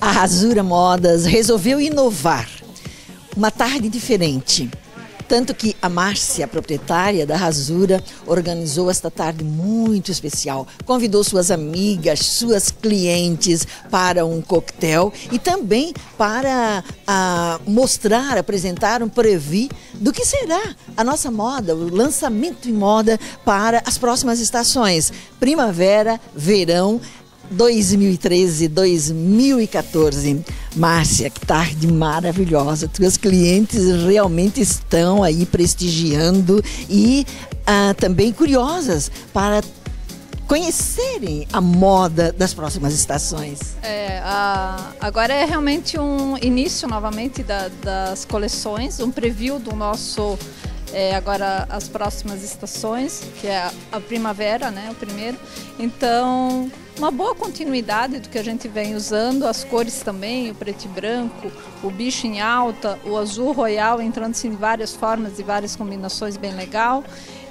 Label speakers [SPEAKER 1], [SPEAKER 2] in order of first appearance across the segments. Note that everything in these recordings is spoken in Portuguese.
[SPEAKER 1] A Rasura Modas resolveu inovar. Uma tarde diferente. Tanto que a Márcia, proprietária da Rasura, organizou esta tarde muito especial. Convidou suas amigas, suas clientes para um coquetel e também para a, mostrar, apresentar um preview do que será a nossa moda, o lançamento em moda para as próximas estações: primavera, verão 2013, 2014. Márcia, que tarde maravilhosa. Tuas clientes realmente estão aí prestigiando e ah, também curiosas para conhecerem a moda das próximas estações.
[SPEAKER 2] É, a, agora é realmente um início novamente da, das coleções, um preview do nosso é, agora as próximas estações, que é a, primavera, né, o primeiro. Então uma boa continuidade do que a gente vem usando, as cores também, o preto e branco, o bicho em alta, o azul royal entrando em várias formas e várias combinações bem legal.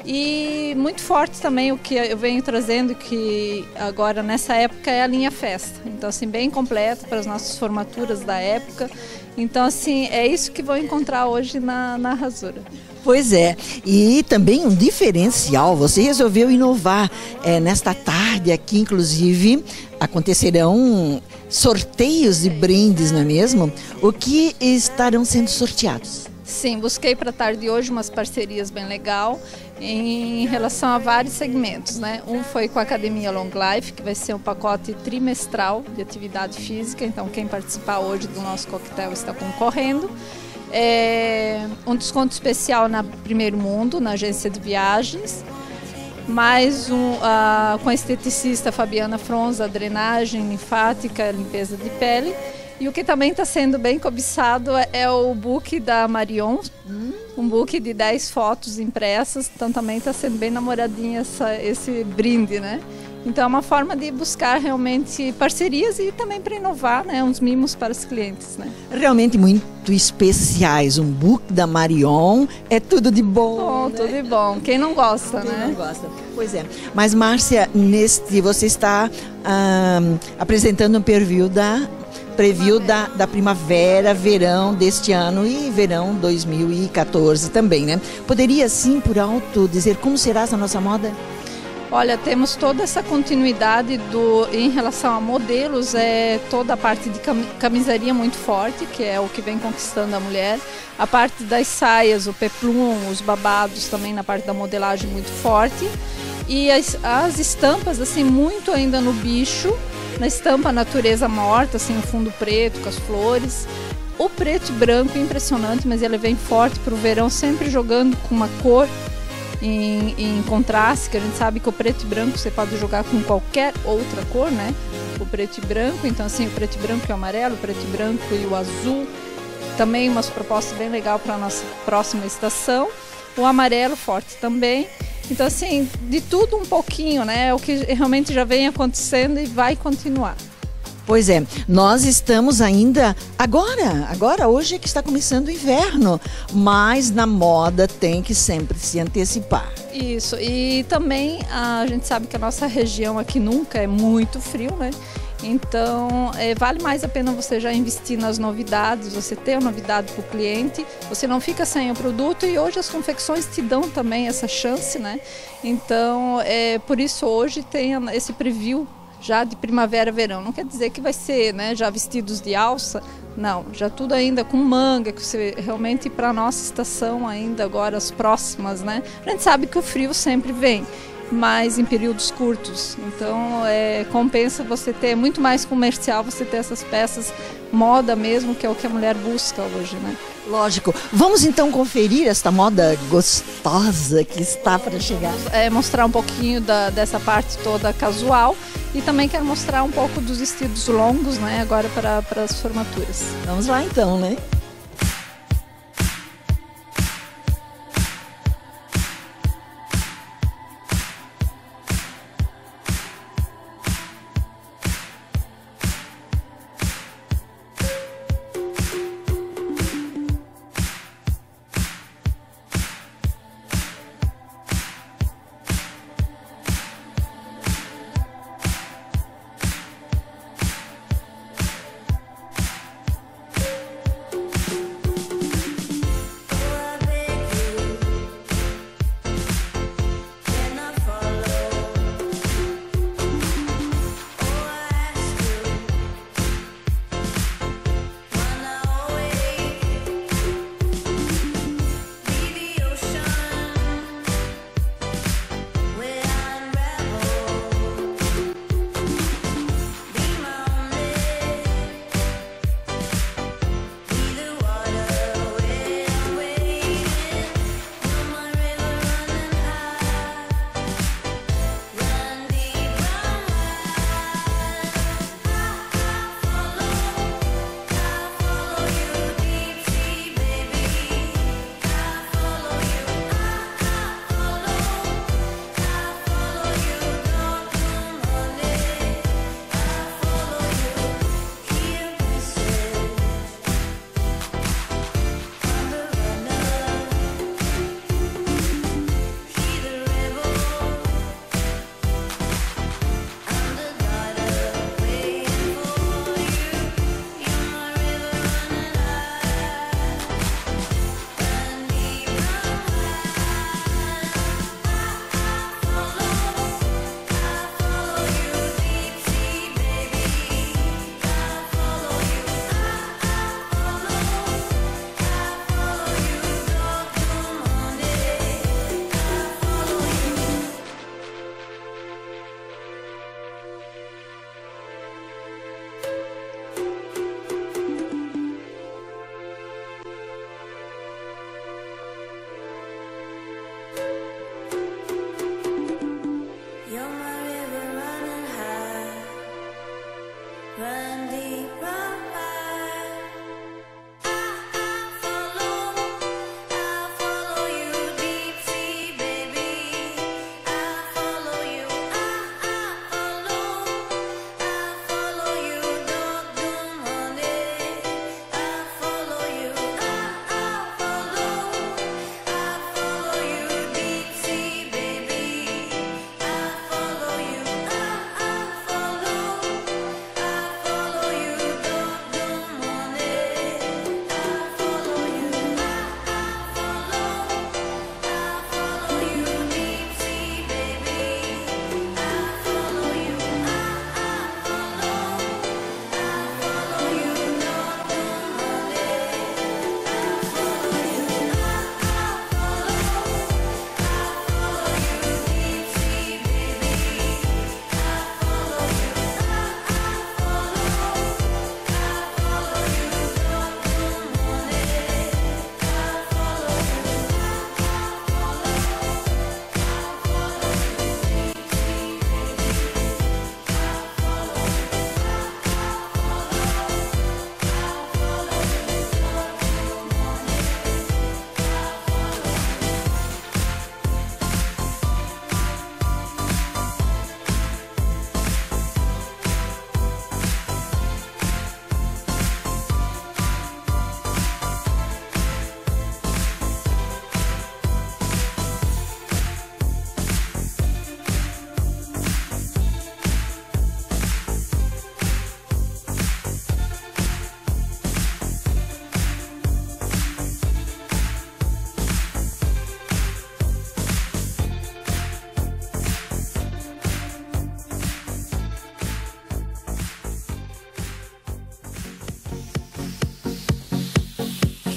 [SPEAKER 2] E muito forte também o que eu venho trazendo, que agora nessa época é a linha festa. Então, assim, bem completo para as nossas formaturas da época. Então, assim, é isso que vão encontrar hoje na, na Rasura.
[SPEAKER 1] Pois é, e também um diferencial, você resolveu inovar é, nesta tarde aqui, inclusive acontecerão sorteios de brindes, não é mesmo? O que estarão sendo sorteados?
[SPEAKER 2] Sim, busquei para a tarde de hoje umas parcerias bem legal em relação a vários segmentos, né? Um foi com a Academia Long Life, que vai ser um pacote trimestral de atividade física, então quem participar hoje do nosso coquetel está concorrendo. É, um desconto especial na Primeiro Mundo, na agência de viagens. Mais um uh, com a esteticista Fabiana Fronza, drenagem linfática, limpeza de pele. E o que também está sendo bem cobiçado é, é o book da Marion, hum. um book de 10 fotos impressas. Então também está sendo bem namoradinha essa, esse brinde, né? Então é uma forma de buscar realmente parcerias e também para inovar, né, uns mimos para os clientes, né?
[SPEAKER 1] Realmente muito especiais. Um book da Marion é tudo de bom.
[SPEAKER 2] Bom, né? tudo de bom. Quem não gosta,
[SPEAKER 1] Quem
[SPEAKER 2] né?
[SPEAKER 1] não gosta. Pois é. Mas Márcia, neste você está um, apresentando um preview da preview da, da primavera, verão deste ano e verão 2014 também, né? Poderia sim por alto dizer como será essa nossa moda?
[SPEAKER 2] Olha, temos toda essa continuidade do, em relação a modelos, é toda a parte de camisaria muito forte, que é o que vem conquistando a mulher. A parte das saias, o peplum, os babados também na parte da modelagem muito forte. E as, as estampas, assim, muito ainda no bicho, na estampa natureza morta, assim, o fundo preto com as flores. O preto e branco impressionante, mas ele vem forte para o verão, sempre jogando com uma cor em, em, contraste, que a gente sabe que o preto e branco você pode jogar com qualquer outra cor, né? O preto e branco, então assim, o preto e branco e o amarelo, o preto e branco e o azul. Também umas propostas bem legal para a nossa próxima estação. O amarelo forte também. Então assim, de tudo um pouquinho, né? É o que realmente já vem acontecendo e vai continuar.
[SPEAKER 1] Pois é, nós estamos ainda agora, agora hoje é que está começando o inverno, mas na moda tem que sempre se antecipar.
[SPEAKER 2] Isso, e também a gente sabe que a nossa região aqui nunca é muito frio, né? Então, é, vale mais a pena você já investir nas novidades, você ter a novidade para o cliente, você não fica sem o produto e hoje as confecções te dão também essa chance, né? Então, é, por isso hoje tem esse preview já de primavera, verão. Não quer dizer que vai ser, né, já vestidos de alça, não, já tudo ainda com manga, que você realmente para a nossa estação ainda agora as próximas, né? A gente sabe que o frio sempre vem, mas em períodos curtos. Então é, compensa você ter muito mais comercial, você ter essas peças moda mesmo, que é o que a mulher busca hoje, né?
[SPEAKER 1] Lógico. Vamos então conferir esta moda gostosa que está para chegar.
[SPEAKER 2] É, mostrar um pouquinho da, dessa parte toda casual e também quero mostrar um pouco dos vestidos longos, né? Agora para, para as formaturas.
[SPEAKER 1] Vamos lá então, né?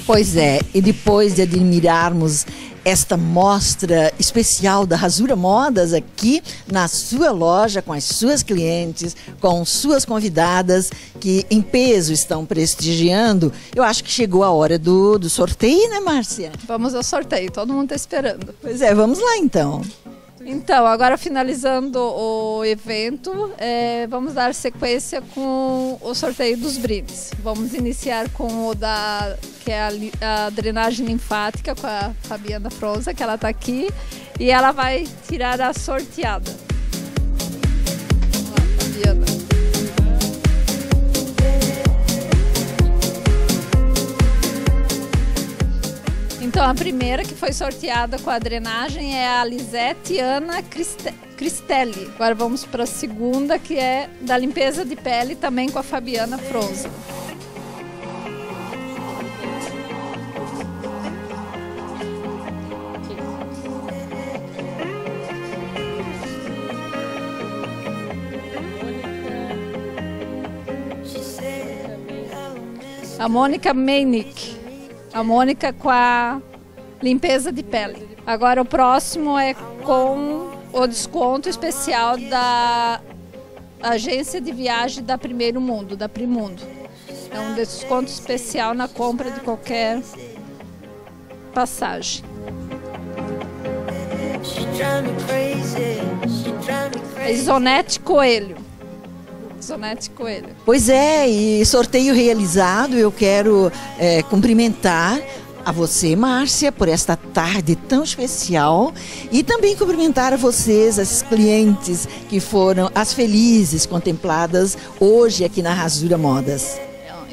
[SPEAKER 1] Pois é, e depois de admirarmos esta mostra especial da Rasura Modas aqui na sua loja, com as suas clientes, com suas convidadas que em peso estão prestigiando. Eu acho que chegou a hora do, do sorteio, né, Márcia?
[SPEAKER 2] Vamos ao sorteio, todo mundo está esperando.
[SPEAKER 1] Pois é, vamos lá então.
[SPEAKER 2] Então, agora finalizando o evento, é, vamos dar sequência com o sorteio dos brindes. Vamos iniciar com o da que é a, a drenagem linfática com a Fabiana Froza, que ela está aqui, e ela vai tirar a sorteada. Então, a primeira que foi sorteada com a drenagem é a Lisete Ana Cristelli. Agora vamos para a segunda, que é da limpeza de pele, também com a Fabiana Froza. A Mônica Meinick. A Mônica com a limpeza de pele. Agora o próximo é com o desconto especial da agência de viagem da Primeiro Mundo, da Primundo. É um desconto especial na compra de qualquer passagem. Isonete Coelho. Isonete Coelho.
[SPEAKER 1] Pois é, e sorteio realizado, eu quero é, cumprimentar a você, Márcia, por esta tarde tão especial e também cumprimentar a vocês, as clientes que foram as felizes contempladas hoje aqui na Rasura Modas.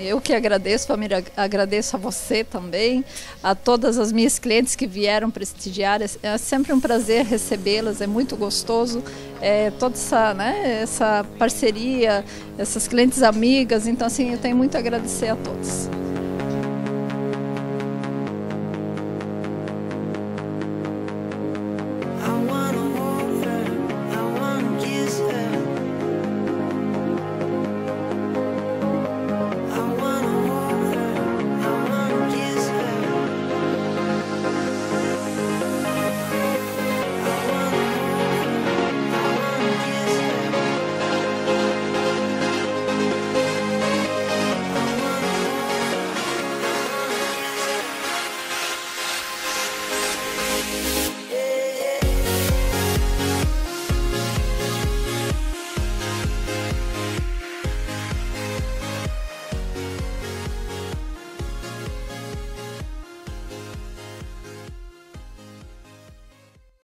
[SPEAKER 2] Eu que agradeço, família, agradeço a você também, a todas as minhas clientes que vieram prestigiar. É, é sempre um prazer recebê-las, é muito gostoso. É, toda essa, né, essa parceria, essas clientes amigas. Então, assim, eu tenho muito a agradecer a todos.